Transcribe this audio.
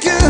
damn you.